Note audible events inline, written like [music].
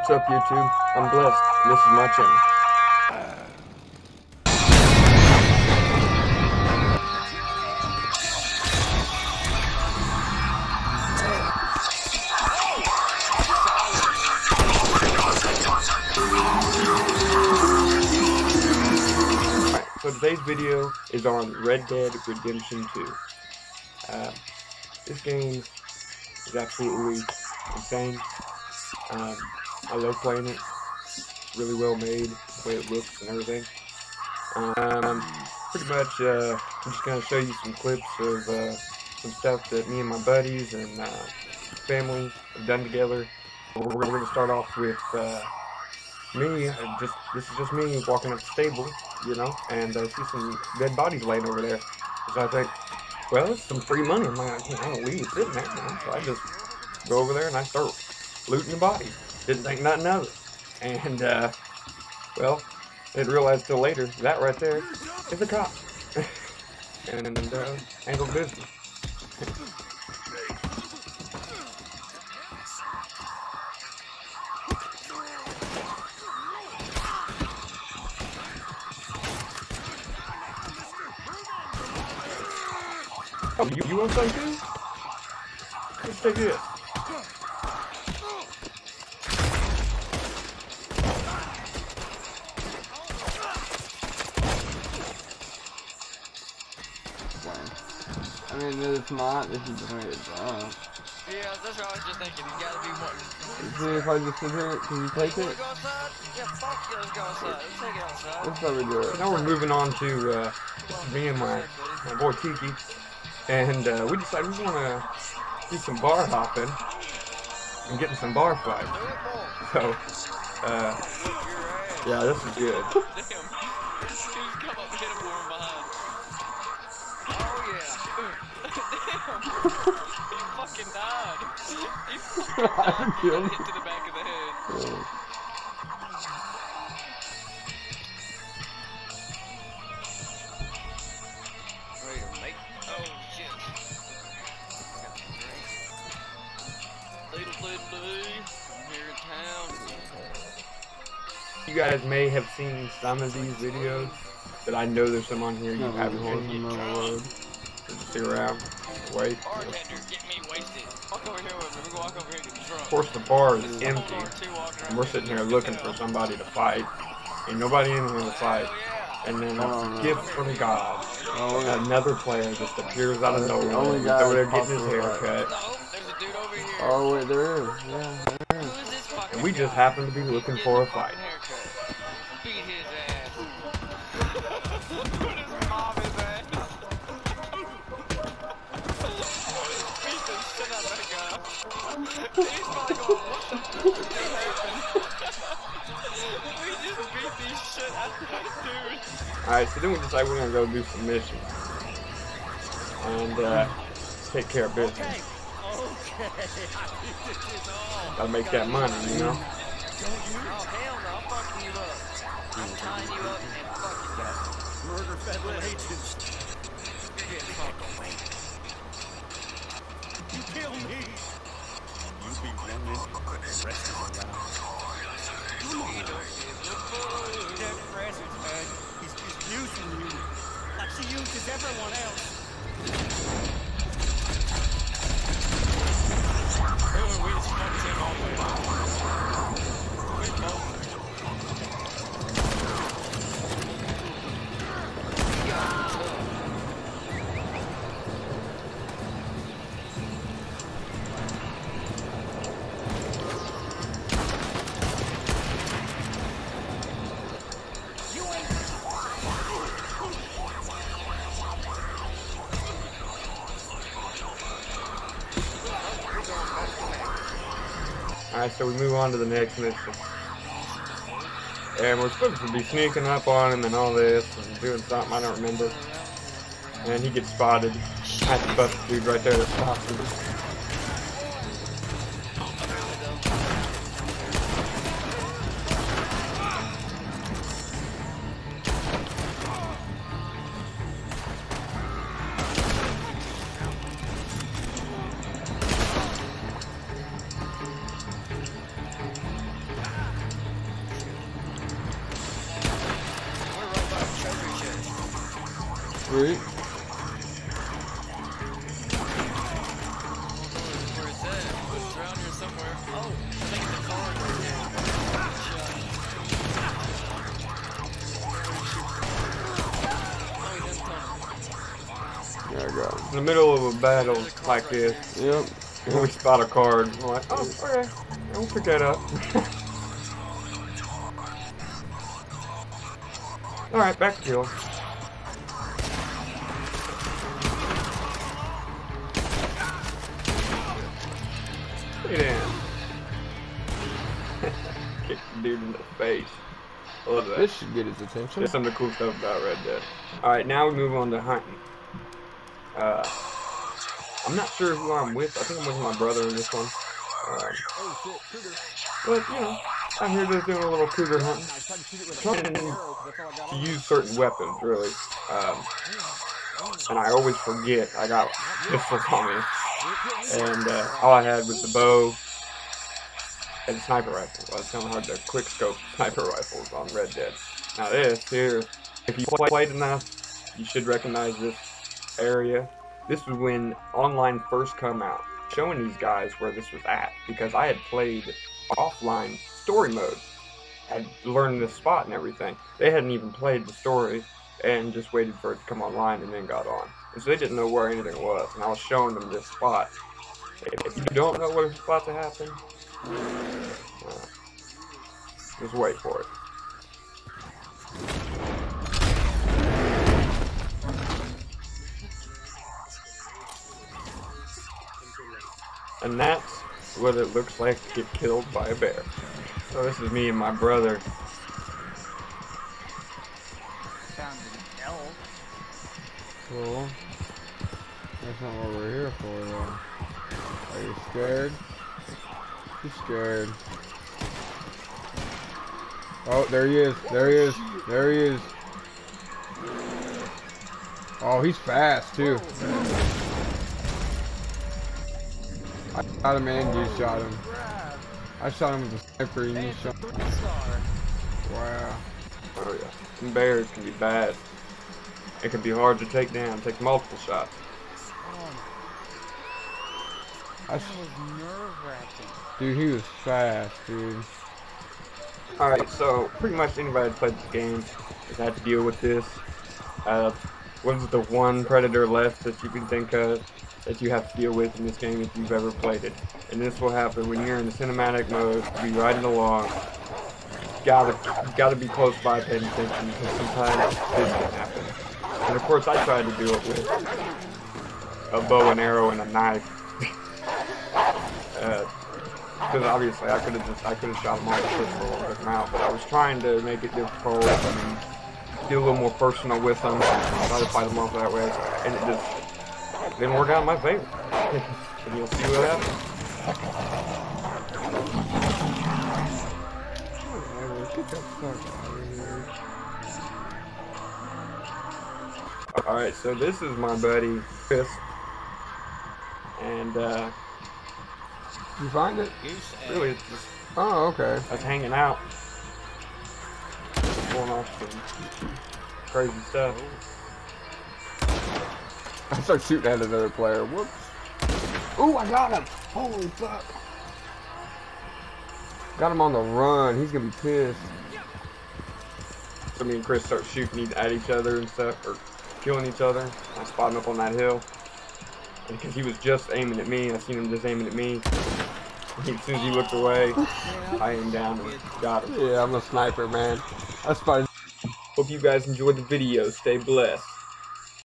What's up, YouTube? I'm blessed. This is my channel. So today's video is on Red Dead Redemption 2. Uh, this game is absolutely insane. Um, I love playing it. Really well made, the way it looks and everything. Um, pretty much, uh, I'm just gonna show you some clips of uh, some stuff that me and my buddies and uh, family have done together. We're, gonna start off with uh, me. uh, Just this is just me walking up the stable, you know, and I see some dead bodies laying over there. So I think, well, it's some free money. I'm like, I don't leave it sitting there. So I just go over there and I start looting the bodies. Didn't think nothing of it. And, uh, well, didn't realize till later that right there is a cop. [laughs] and, uh, handled business. [laughs] Oh, you, you want some too? Let's take this. I it's not. This is the way it's. Yeah, that's what I was just thinking. You gotta be more. If I just sit here, can you take Wanna it? go outside? Yeah, fuck yeah, let's go outside. Let's take it outside. That's how we do it. Now we're moving on to uh, me and my, my boy Kiki, and uh, we decided we want to do some bar hopping and getting some bar fights. Do it more. So, uh, Whip your ass. yeah, this is good. Damn. [laughs] Come up and hit him from behind. Fucking died. He fucking died. He got hit to the back of the head. Make. Oh shit. Little blue. I'm here in town. You guys may have seen some of these videos, but I know there's some on here you No, haven't seen. The middle of the road. So just stick around, wait. Bartender, get me wasted. Walk over here with me. We're walk over here and get drunk. Of course, the bar is This empty, Cold War II walking and we're sitting here looking for somebody to fight. Ain't nobody in here to fight. Hell yeah. And then Oh, a no. gift from God. Oh, look at Another player just appears out of That's the nowhere. only He's guy over there getting his hair cut. No, oh, there's a dude over here. Oh, wait, there is. Yeah, there Who is. is And we just guy? happen to be looking for a fight. Alright, so then we decide we're gonna go do some missions. And uh, take care of business. Okay, this. Gotta make that money, you know? Oh, hell no, I'm fucking you up. I'm Come on. Man. He's, he's using you. Like she uses everyone else. Alright, so we move on to the next mission. And we're supposed to be sneaking up on him and all this and doing something, I don't remember. And he gets spotted. Bust the dude right there that stopped him. Go. In the middle of a battle like this, Yep. [laughs] we spot a card. I'm like, oh, okay, I'll pick that up. [laughs] All right, back to kill. In the face. I love that. This should get his attention. There's some of the cool stuff about Red Dead. Alright, now we move on to hunting. Uh, I'm not sure who I'm with. I think I'm with my brother in this one. Um, Oh shit, cougar. but, you know, I'm here just doing a little cougar hunting. I tried to shoot it with Trying arrow, 'cause that's all I got to use certain weapons, really. Um, and I always forget I got pistols on me. And uh, all I had was the bow and sniper rifle. Well, it's kind of hard to quick scope sniper rifles on Red Dead. Now this here, if you play- played enough, you should recognize this area. This was when online first come out, showing these guys where this was at because I had played offline story mode, had learned this spot and everything. They hadn't even played the story and just waited for it to come online and then got on. And so they didn't know where anything was, and I was showing them this spot. If you don't know where about to happen, just wait for it. And that's what it looks like to get killed by a bear. So this is me and my brother. Found an elf. Cool. That's not what we're here for, though. Are you scared? You scared? Oh, there he is. There he is. There he is. Oh, he's fast too. I shot him and you shot him. I shot him with a sniper and you shot. Wow. Oh yeah, some bears can be bad. It can be hard to take down. Take multiple shots. I That was nerve wracking. dude, he was fast, dude. Alright, so pretty much anybody that played this game has had to deal with this. Uh, what is the one predator left that you can think of that you have to deal with in this game if you've ever played it? And this will happen when you're in the cinematic mode, you be riding along. Gotta, gotta be close by paying attention because sometimes this can happen. And of course, I tried to do it with a bow and arrow and a knife. Because obviously I could have just I could have shot him all and took him out, but I was trying to make it difficult and get a little more personal with them, try to fight them off that way, and it just didn't work out in my favor. [laughs] and you'll see what happens. All right, so this is my buddy Chris, and uh, You find it? Goose egg. really Oh, okay. us hanging out, pulling off some crazy stuff. I start shooting at another player. Whoops. Ooh, I got him. Holy fuck. Got him on the run. He's gonna be pissed. So me and Chris start shooting at each other and stuff, or killing each other. I spot him up on that hill. Because he was just aiming at me, I seen him just aiming at me. As soon as he looked away, I aimed down and got him. Yeah, I'm a sniper, man. That's fine. Hope you guys enjoyed the video. Stay blessed.